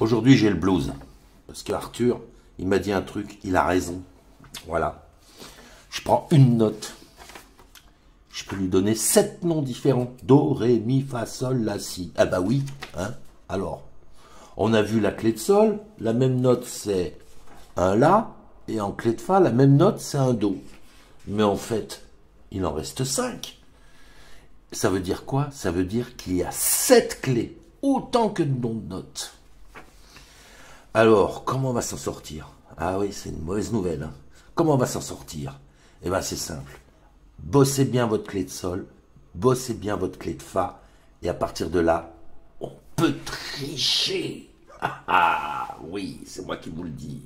Aujourd'hui, j'ai le blues. Parce que Arthur, il m'a dit un truc, il a raison. Voilà. Je prends une note. Je peux lui donner sept noms différents. Do, Ré, Mi, Fa, Sol, La, Si. Ah bah oui, hein. Alors, on a vu la clé de Sol. La même note, c'est un La. Et en clé de Fa, la même note, c'est un Do. Mais en fait, il en reste cinq. Ça veut dire quoi? Ça veut dire qu'il y a sept clés, autant que de noms de notes. Alors, comment on va s'en sortir? Ah oui, c'est une mauvaise nouvelle. Hein. comment on va s'en sortir? Eh bien, c'est simple. Bossez bien votre clé de sol, bossez bien votre clé de fa, et à partir de là, on peut tricher. Ah, ah oui, c'est moi qui vous le dis.